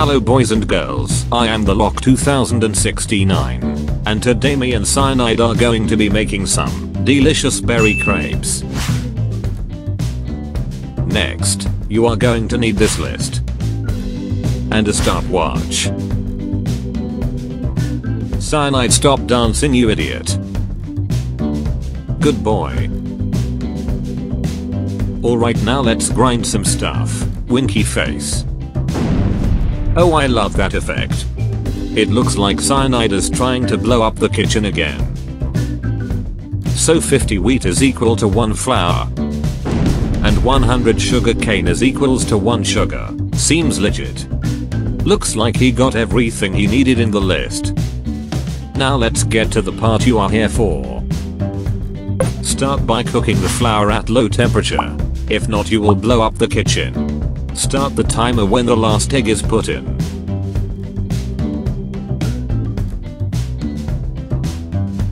Hello boys and girls, I am the Locke 2069. And today me and Cyanide are going to be making some delicious berry crepes. Next, you are going to need this list. And a stopwatch. Cyanide stop dancing you idiot. Good boy. Alright now let's grind some stuff. Winky face. Oh I love that effect. It looks like cyanide is trying to blow up the kitchen again. So 50 wheat is equal to 1 flour. And 100 sugar cane is equals to 1 sugar. Seems legit. Looks like he got everything he needed in the list. Now let's get to the part you are here for. Start by cooking the flour at low temperature. If not you will blow up the kitchen. Start the timer when the last egg is put in.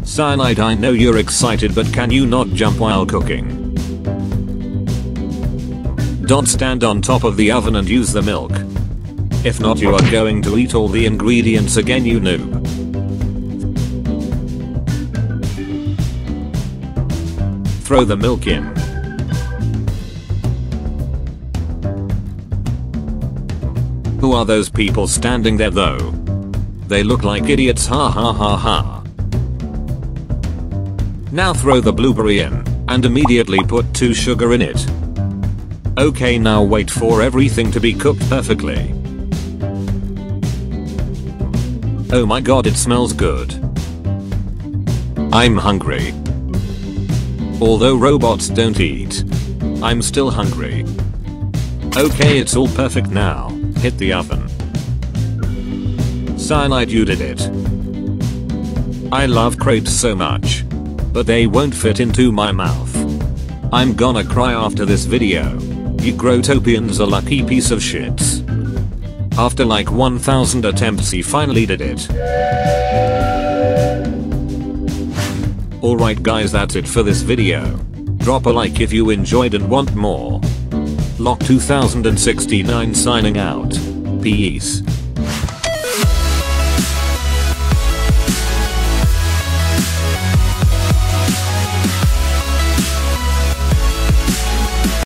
Cyanide I know you're excited but can you not jump while cooking? Don't stand on top of the oven and use the milk. If not you are going to eat all the ingredients again you noob. Throw the milk in. Who are those people standing there though? They look like idiots ha ha ha ha. Now throw the blueberry in, and immediately put 2 sugar in it. Okay now wait for everything to be cooked perfectly. Oh my god it smells good. I'm hungry. Although robots don't eat. I'm still hungry. Okay it's all perfect now. Hit the oven. Cyanide you did it. I love crepes so much. But they won't fit into my mouth. I'm gonna cry after this video. You Growtopians are lucky piece of shits. After like 1000 attempts he finally did it. Alright guys that's it for this video. Drop a like if you enjoyed and want more. Locke 2069 signing out. Peace.